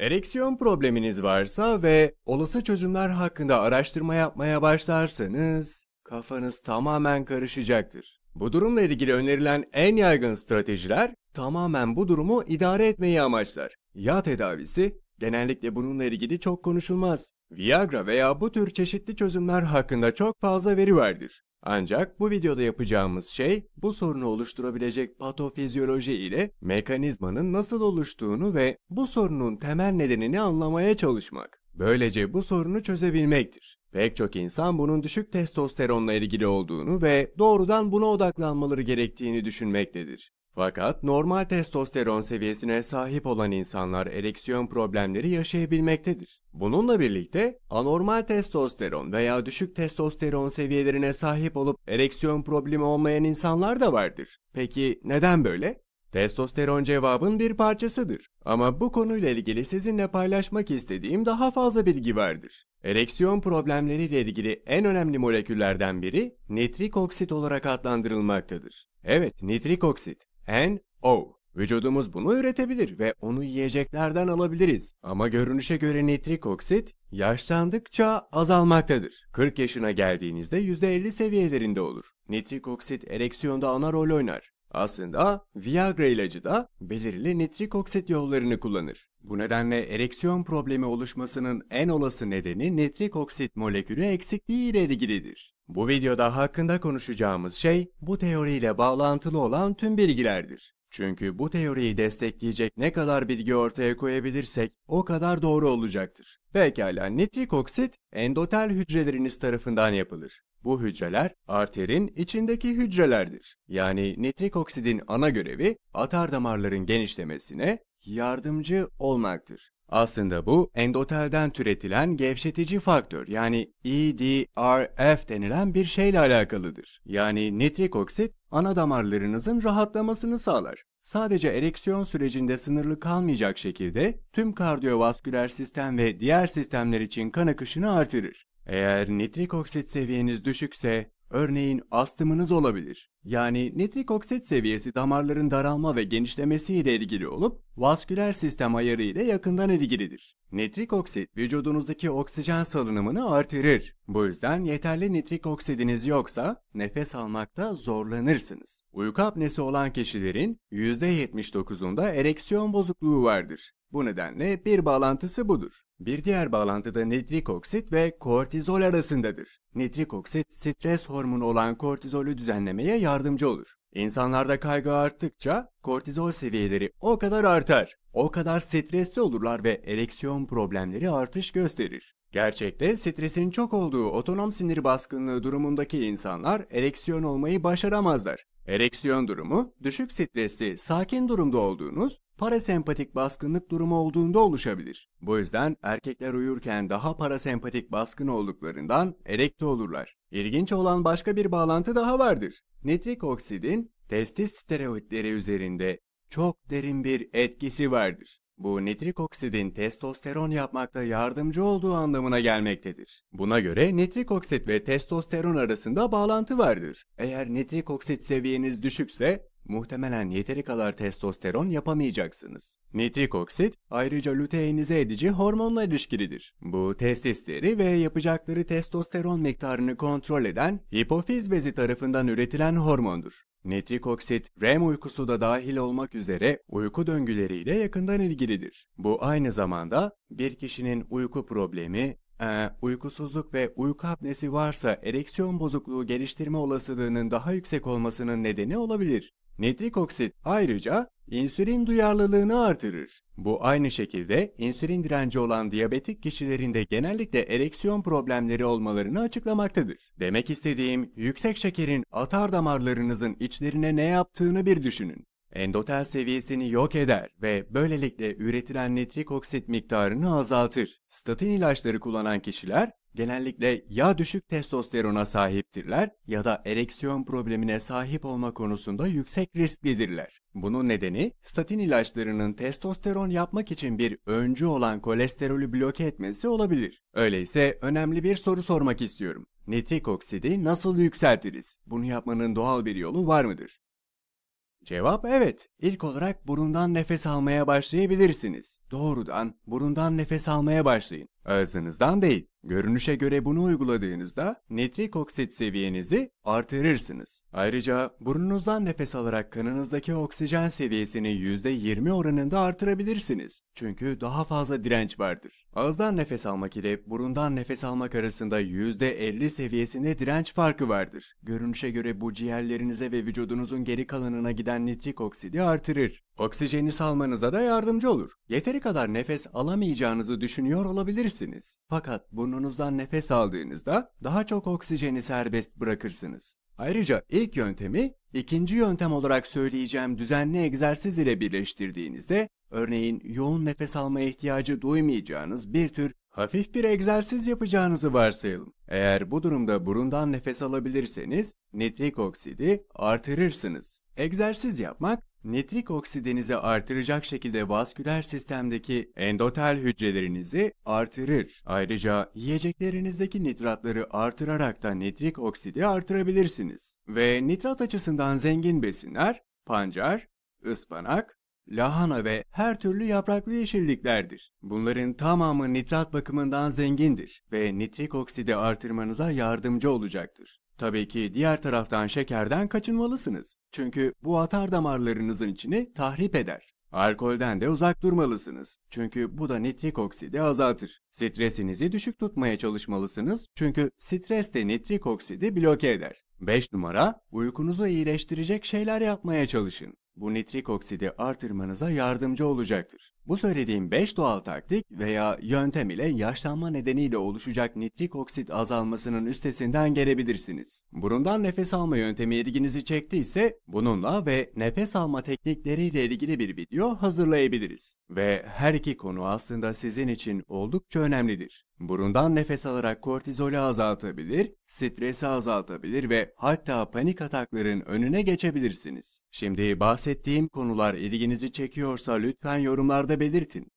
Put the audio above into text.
Ereksiyon probleminiz varsa ve olası çözümler hakkında araştırma yapmaya başlarsanız kafanız tamamen karışacaktır. Bu durumla ilgili önerilen en yaygın stratejiler tamamen bu durumu idare etmeyi amaçlar. Yağ tedavisi genellikle bununla ilgili çok konuşulmaz. Viagra veya bu tür çeşitli çözümler hakkında çok fazla veri vardır. Ancak bu videoda yapacağımız şey bu sorunu oluşturabilecek patofizyoloji ile mekanizmanın nasıl oluştuğunu ve bu sorunun temel nedenini anlamaya çalışmak. Böylece bu sorunu çözebilmektir. Pek çok insan bunun düşük testosteronla ilgili olduğunu ve doğrudan buna odaklanmaları gerektiğini düşünmektedir. Fakat normal testosteron seviyesine sahip olan insanlar ereksiyon problemleri yaşayabilmektedir. Bununla birlikte anormal testosteron veya düşük testosteron seviyelerine sahip olup ereksiyon problemi olmayan insanlar da vardır. Peki neden böyle? Testosteron cevabın bir parçasıdır. Ama bu konuyla ilgili sizinle paylaşmak istediğim daha fazla bilgi vardır. Ereksiyon problemleriyle ilgili en önemli moleküllerden biri nitrik oksit olarak adlandırılmaktadır. Evet, nitrik oksit. NO. Vücudumuz bunu üretebilir ve onu yiyeceklerden alabiliriz. Ama görünüşe göre nitrik oksit yaşlandıkça azalmaktadır. 40 yaşına geldiğinizde %50 seviyelerinde olur. Nitrik oksit ereksiyonda ana rol oynar. Aslında Viagra ilacı da belirli nitrik oksit yollarını kullanır. Bu nedenle ereksiyon problemi oluşmasının en olası nedeni nitrik oksit molekülü eksikliği ile ilgilidir. Bu videoda hakkında konuşacağımız şey bu teoriyle bağlantılı olan tüm bilgilerdir. Çünkü bu teoriyi destekleyecek ne kadar bilgi ortaya koyabilirsek o kadar doğru olacaktır. Pekala nitrik oksit endotel hücreleriniz tarafından yapılır. Bu hücreler arterin içindeki hücrelerdir. Yani nitrik oksidin ana görevi atar damarların genişlemesine yardımcı olmaktır. Aslında bu endotelden türetilen gevşetici faktör yani EDRF denilen bir şeyle alakalıdır. Yani nitrik oksit ana damarlarınızın rahatlamasını sağlar. Sadece ereksiyon sürecinde sınırlı kalmayacak şekilde tüm kardiyovasküler sistem ve diğer sistemler için kan akışını artırır. Eğer nitrik oksit seviyeniz düşükse örneğin astımınız olabilir. Yani nitrik oksit seviyesi damarların daralma ve genişlemesi ile ilgili olup vasküler sistem ayarı ile yakından ilgilidir. Nitrik oksit vücudunuzdaki oksijen salınımını artırır. Bu yüzden yeterli nitrik oksidiniz yoksa nefes almakta zorlanırsınız. Uyku apnesi olan kişilerin %79'unda ereksiyon bozukluğu vardır. Bu nedenle bir bağlantısı budur. Bir diğer bağlantı da nitrik oksit ve kortizol arasındadır. Nitrik oksit stres hormonu olan kortizolü düzenlemeye yardımcı olur. İnsanlarda kaygı arttıkça kortizol seviyeleri o kadar artar. O kadar stresli olurlar ve ereksiyon problemleri artış gösterir. Gerçekte stresin çok olduğu otonom sinir baskınlığı durumundaki insanlar ereksiyon olmayı başaramazlar. Ereksiyon durumu, düşük stresli, sakin durumda olduğunuz, parasempatik baskınlık durumu olduğunda oluşabilir. Bu yüzden erkekler uyurken daha parasempatik baskın olduklarından erekte olurlar. İlginç olan başka bir bağlantı daha vardır. Nitrik oksidin testis steroidleri üzerinde çok derin bir etkisi vardır. Bu nitrik oksidin testosteron yapmakta yardımcı olduğu anlamına gelmektedir. Buna göre nitrik oksit ve testosteron arasında bağlantı vardır. Eğer nitrik oksit seviyeniz düşükse muhtemelen yeteri kadar testosteron yapamayacaksınız. Nitrik oksit ayrıca luteinize edici hormonla ilişkilidir. Bu testisleri ve yapacakları testosteron miktarını kontrol eden hipofiz bezi tarafından üretilen hormondur. Nitrik oksit, REM uykusu da dahil olmak üzere uyku döngüleriyle yakından ilgilidir. Bu aynı zamanda bir kişinin uyku problemi, e, uykusuzluk ve uyku apnesi varsa ereksiyon bozukluğu geliştirme olasılığının daha yüksek olmasının nedeni olabilir. Nitrik oksit ayrıca insülin duyarlılığını artırır. Bu aynı şekilde insülin direnci olan diyabetik kişilerin de genellikle ereksiyon problemleri olmalarını açıklamaktadır. Demek istediğim yüksek şekerin atar damarlarınızın içlerine ne yaptığını bir düşünün. Endotel seviyesini yok eder ve böylelikle üretilen nitrik oksit miktarını azaltır. Statin ilaçları kullanan kişiler genellikle ya düşük testosterona sahiptirler ya da ereksiyon problemine sahip olma konusunda yüksek risklidirler. Bunun nedeni statin ilaçlarının testosteron yapmak için bir öncü olan kolesterolü bloke etmesi olabilir. Öyleyse önemli bir soru sormak istiyorum. Nitrik oksidi nasıl yükseltiriz? Bunu yapmanın doğal bir yolu var mıdır? Cevap evet. İlk olarak burundan nefes almaya başlayabilirsiniz. Doğrudan burundan nefes almaya başlayın. Ağzınızdan değil. Görünüşe göre bunu uyguladığınızda nitrik oksit seviyenizi artırırsınız. Ayrıca burnunuzdan nefes alarak kanınızdaki oksijen seviyesini %20 oranında artırabilirsiniz. Çünkü daha fazla direnç vardır. Ağızdan nefes almak ile burundan nefes almak arasında %50 seviyesinde direnç farkı vardır. Görünüşe göre bu ciğerlerinize ve vücudunuzun geri kalanına giden nitrik oksidi artırır. Oksijeni salmanıza da yardımcı olur. Yeteri kadar nefes alamayacağınızı düşünüyor olabilirsiniz. Fakat burnunuzdan nefes aldığınızda daha çok oksijeni serbest bırakırsınız. Ayrıca ilk yöntemi ikinci yöntem olarak söyleyeceğim düzenli egzersiz ile birleştirdiğinizde örneğin yoğun nefes almaya ihtiyacı duymayacağınız bir tür hafif bir egzersiz yapacağınızı varsayalım. Eğer bu durumda burundan nefes alabilirseniz nitrik oksidi artırırsınız. Egzersiz yapmak nitrik oksidinizi artıracak şekilde vasküler sistemdeki endotel hücrelerinizi artırır. Ayrıca yiyeceklerinizdeki nitratları artırarak da nitrik oksidi artırabilirsiniz. Ve nitrat açısından zengin besinler pancar, ıspanak, lahana ve her türlü yapraklı yeşilliklerdir. Bunların tamamı nitrat bakımından zengindir ve nitrik oksidi artırmanıza yardımcı olacaktır. Tabii ki diğer taraftan şekerden kaçınmalısınız. Çünkü bu atar damarlarınızın içini tahrip eder. Alkolden de uzak durmalısınız. Çünkü bu da nitrik oksidi azaltır. Stresinizi düşük tutmaya çalışmalısınız. Çünkü stres de nitrik oksidi bloke eder. 5 numara, uykunuzu iyileştirecek şeyler yapmaya çalışın. Bu nitrik oksidi artırmanıza yardımcı olacaktır. Bu söylediğim 5 doğal taktik veya yöntem ile yaşlanma nedeniyle oluşacak nitrik oksit azalmasının üstesinden gelebilirsiniz. Burundan nefes alma yöntemi ilginizi çektiyse bununla ve nefes alma teknikleriyle ilgili bir video hazırlayabiliriz. Ve her iki konu aslında sizin için oldukça önemlidir. Burundan nefes alarak kortizolü azaltabilir, stresi azaltabilir ve hatta panik atakların önüne geçebilirsiniz. Şimdi bahsettiğim konular ilginizi çekiyorsa lütfen yorumlarda belirtin.